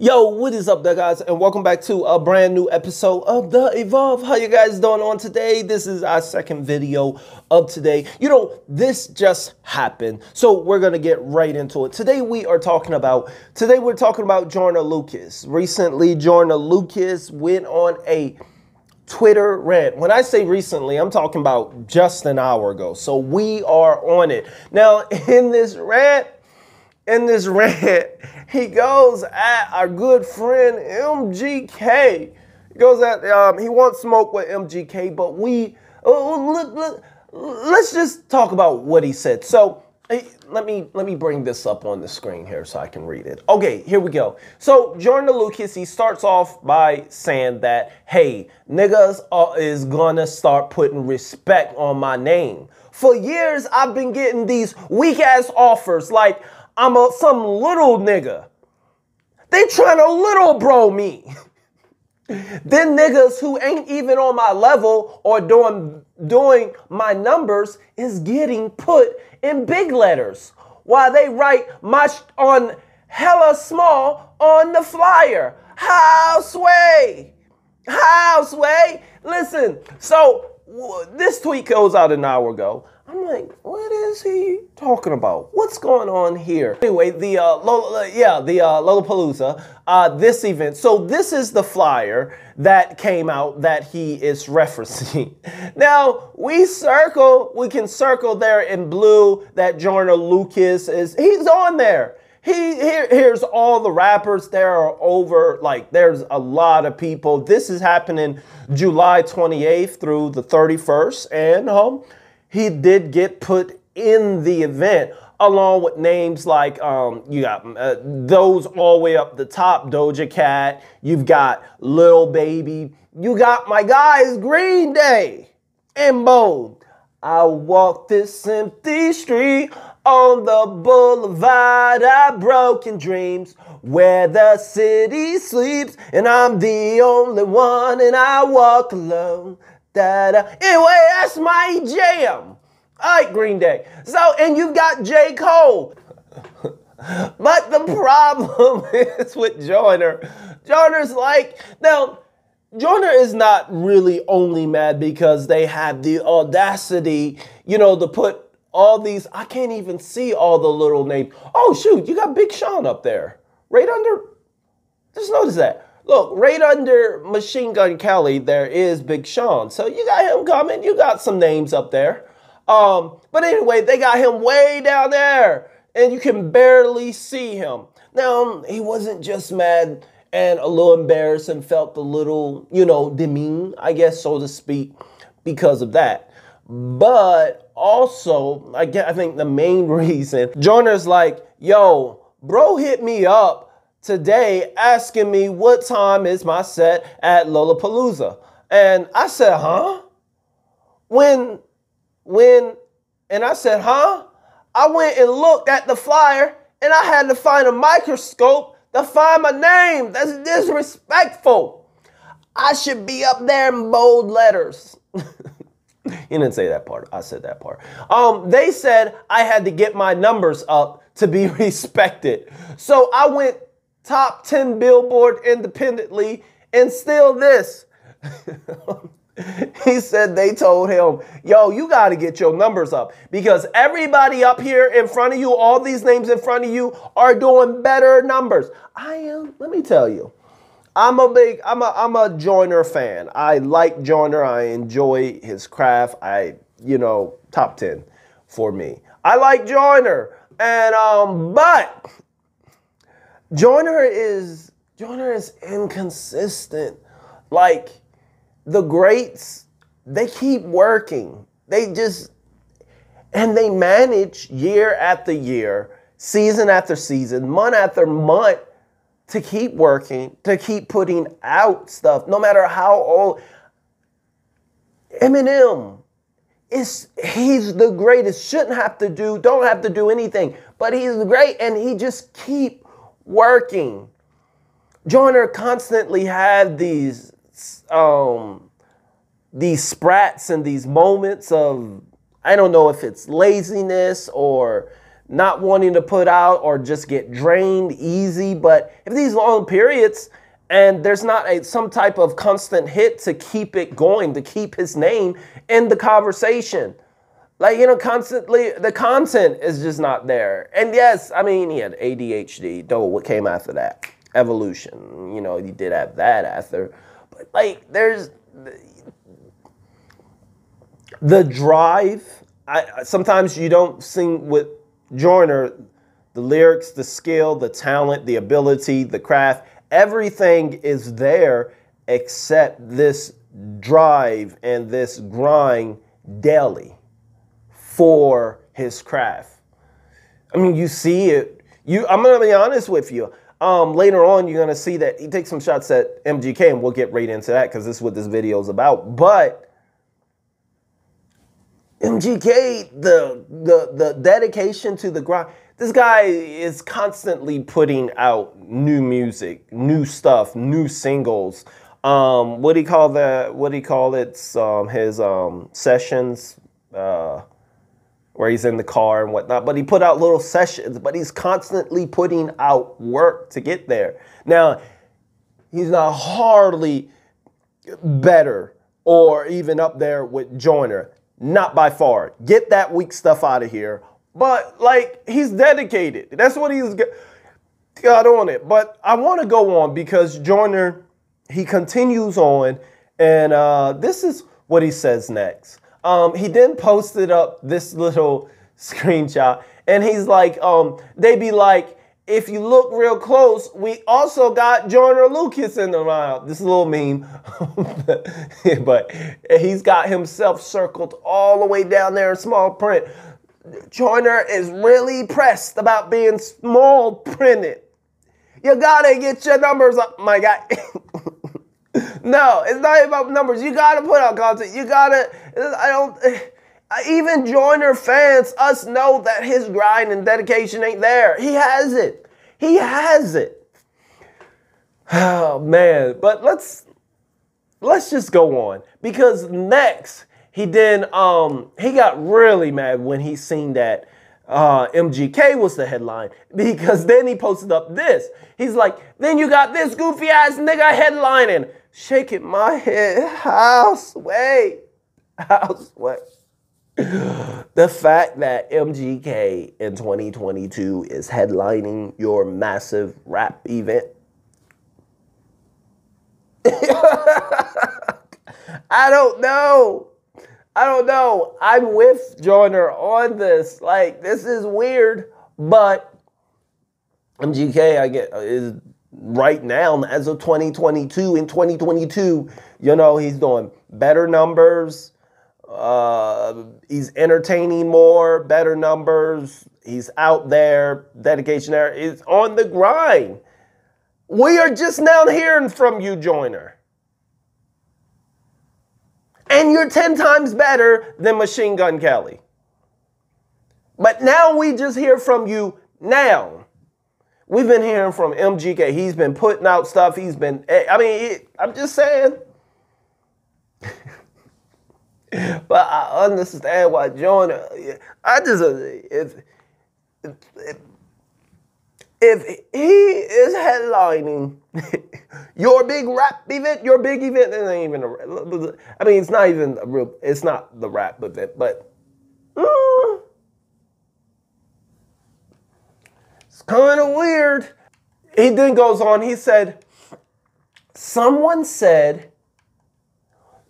Yo, what is up there, guys? And welcome back to a brand new episode of The Evolve. How you guys doing on today? This is our second video of today. You know, this just happened, so we're gonna get right into it. Today we are talking about, today we're talking about Joyner Lucas. Recently, Joyner Lucas went on a Twitter rant. When I say recently, I'm talking about just an hour ago. So we are on it. Now, in this rant, in this rant, he goes at our good friend MGK. He goes at um, he wants smoke with MGK, but we uh, let, let, let's just talk about what he said. So let me let me bring this up on the screen here so I can read it. Okay, here we go. So Joyner Lucas, he starts off by saying that, hey, niggas uh, is gonna start putting respect on my name. For years, I've been getting these weak ass offers like I'm a, some little nigga. They trying to little bro me. then niggas who ain't even on my level or doing doing my numbers is getting put in big letters while they write my on hella small on the flyer. Houseway. Houseway. Listen, so this tweet goes out an hour ago. I'm like, what is he talking about? What's going on here? Anyway, the uh, Lola, yeah, the uh, Lollapalooza, uh, this event. So this is the flyer that came out that he is referencing. now we circle, we can circle there in blue that Joyner Lucas is. He's on there. He here, here's all the rappers. There are over like there's a lot of people. This is happening July 28th through the 31st, and um he did get put in the event along with names like um, you got uh, those all the way up the top Doja Cat, you've got Lil Baby, you got my guys Green Day and Bold. I walk this empty street on the boulevard of broken dreams where the city sleeps and I'm the only one and I walk alone. Da-da. Uh, anyway, that's my jam. All right, Green Day. So, and you've got J. Cole. but the problem is with Joyner. Joyner's like, now, Joyner is not really only mad because they have the audacity, you know, to put all these, I can't even see all the little names. Oh, shoot, you got Big Sean up there. Right under, just notice that. Look, right under Machine Gun Kelly, there is Big Sean. So you got him coming. You got some names up there. Um, but anyway, they got him way down there, and you can barely see him. Now, he wasn't just mad and a little embarrassed and felt a little, you know, demean, I guess, so to speak, because of that. But also, I, get, I think the main reason, Joyner's like, yo, bro hit me up today asking me what time is my set at Lollapalooza. And I said, huh? When, when, and I said, huh? I went and looked at the flyer and I had to find a microscope to find my name. That's disrespectful. I should be up there in bold letters. you didn't say that part. I said that part. Um, they said I had to get my numbers up to be respected. So I went top 10 Billboard independently, and still this. he said they told him, yo, you got to get your numbers up because everybody up here in front of you, all these names in front of you are doing better numbers. I am, let me tell you, I'm a big, I'm a, I'm a Joyner fan. I like Joyner. I enjoy his craft. I, you know, top 10 for me. I like Joyner. And, um, but Joyner is Joyner is inconsistent. Like the greats, they keep working. They just and they manage year after year, season after season, month after month to keep working, to keep putting out stuff, no matter how old. Eminem is he's the greatest. Shouldn't have to do, don't have to do anything, but he's great, and he just keep working. Joyner constantly had these um, these sprats and these moments of I don't know if it's laziness or not wanting to put out or just get drained easy. But if these long periods and there's not a some type of constant hit to keep it going, to keep his name in the conversation. Like, you know, constantly the content is just not there. And yes, I mean, he had ADHD, though what came after that? Evolution. You know, he did have that after. But like there's the drive. I sometimes you don't sing with Joyner the lyrics, the skill, the talent, the ability, the craft, everything is there except this drive and this grind daily for his craft. I mean, you see it. You, I'm gonna be honest with you. Um, later on, you're gonna see that he takes some shots at MGK, and we'll get right into that because this is what this video is about. But MGK, the the the dedication to the grind. This guy is constantly putting out new music, new stuff, new singles. Um, what do you call that? What do you call it? Um, his um, sessions, uh, where he's in the car and whatnot. But he put out little sessions. But he's constantly putting out work to get there. Now, he's not hardly better or even up there with Joyner. Not by far. Get that weak stuff out of here. But like he's dedicated. That's what he's got on it. But I want to go on because Joyner, he continues on, and uh, this is what he says next. Um, he then posted up this little screenshot, and he's like, um, they be like, if you look real close, we also got Joyner Lucas in the round. This little meme, but he's got himself circled all the way down there in small print. Joyner is really pressed about being small printed. You gotta get your numbers up, my guy. no, it's not about numbers. You gotta put out content. You gotta. I don't. Even Joyner fans, us know that his grind and dedication ain't there. He has it. He has it. Oh man, but let's let's just go on because next he then um he got really mad when he seen that uh, MGK was the headline because then he posted up this. He's like, then you got this goofy ass nigga headlining, shaking my head. House, wait, house, wait. the fact that MGK in 2022 is headlining your massive rap event. I don't know. I don't know. I'm with Joyner on this. Like, this is weird, but MGK, I get, is right now as of 2022. In 2022, you know, he's doing better numbers uh, he's entertaining more, better numbers. He's out there, dedication there. He's on the grind. We are just now hearing from you, Joyner. And you're 10 times better than Machine Gun Kelly. But now we just hear from you now. We've been hearing from MGK. He's been putting out stuff. He's been, I mean, I'm just saying. but I understand why Joyner. I just if if if he is headlining your big rap event, your big event, it ain't even a. I mean, it's not even a real. It's not the rap event, but. Mm, it's kind of weird. He then goes on. He said, "Someone said."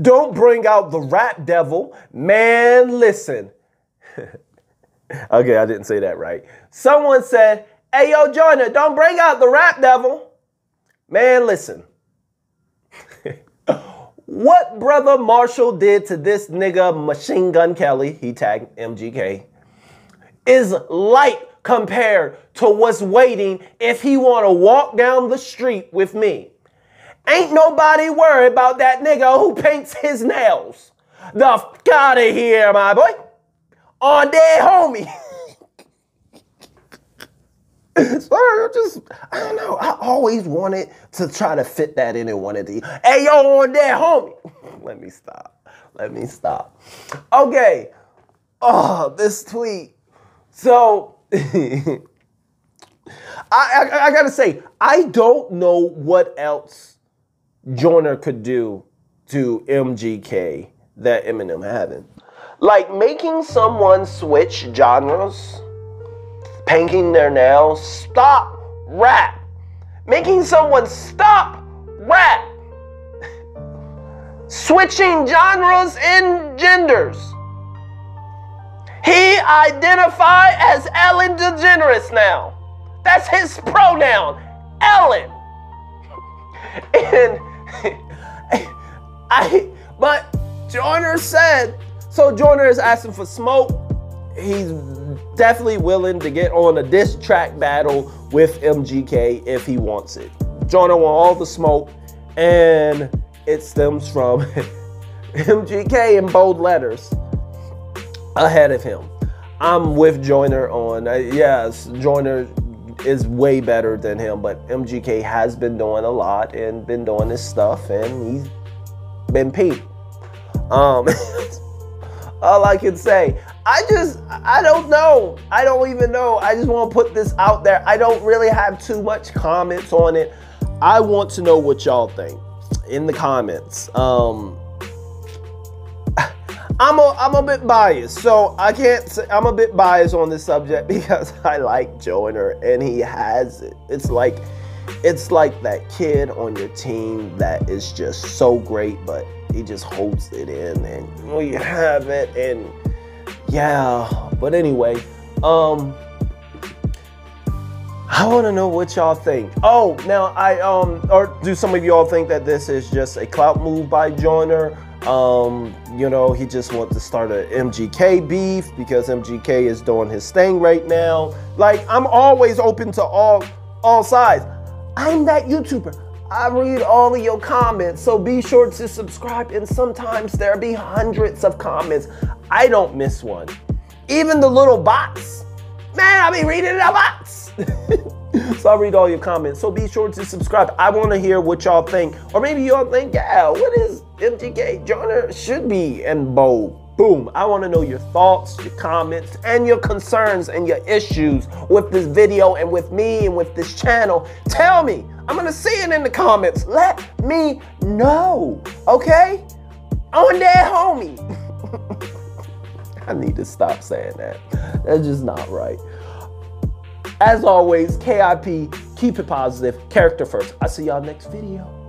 Don't bring out the rap devil. Man, listen. okay, I didn't say that right. Someone said, Hey, yo, Joyner, don't bring out the rap devil. Man, listen. what Brother Marshall did to this nigga Machine Gun Kelly, he tagged MGK, is light compared to what's waiting if he want to walk down the street with me. Ain't nobody worried about that nigga who paints his nails. The f out of here, my boy. On dead homie. Sorry, I just, I don't know. I always wanted to try to fit that in in one of these. Hey, yo, on dead homie. Let me stop. Let me stop. Okay. Oh, this tweet. So, I, I, I gotta say, I don't know what else Joyner could do to MGK that Eminem hadn't. Like making someone switch genres, painting their nails, stop rap. Making someone stop rap. Switching genres and genders. He identify as Ellen DeGeneres now. That's his pronoun, Ellen. And I, but Joyner said, so Joyner is asking for smoke. He's definitely willing to get on a diss track battle with MGK if he wants it. Joyner want all the smoke, and it stems from MGK in bold letters ahead of him. I'm with Joyner on, uh, yes, Joyner is way better than him, but MGK has been doing a lot and been doing this stuff, and he's been Pete. Um, all I can say. I just, I don't know. I don't even know. I just want to put this out there. I don't really have too much comments on it. I want to know what y'all think in the comments. Um, I'm a, I'm a bit biased, so I can't say I'm a bit biased on this subject because I like Joyner and he has it. It's like it's like that kid on your team that is just so great, but he just holds it in and you have it and yeah. But anyway, um I want to know what y'all think. Oh, now I um or do some of y'all think that this is just a clout move by Joyner? Um, you know, he just wants to start a MGK beef because MGK is doing his thing right now. Like, I'm always open to all all sides. I'm that YouTuber. I read all of your comments, so be sure to subscribe. And sometimes there'll be hundreds of comments. I don't miss one. Even the little bots. Man, I be reading the bots. so I read all your comments. So be sure to subscribe. I want to hear what y'all think. Or maybe y'all think, yeah, what is MGK Joyner should be in bold. Boom. I want to know your thoughts, your comments, and your concerns and your issues with this video and with me and with this channel. Tell me. I'm going to see it in the comments. Let me know. Okay? On that, homie. I need to stop saying that. That's just not right. As always, KIP, keep it positive, character first. I'll see y'all next video.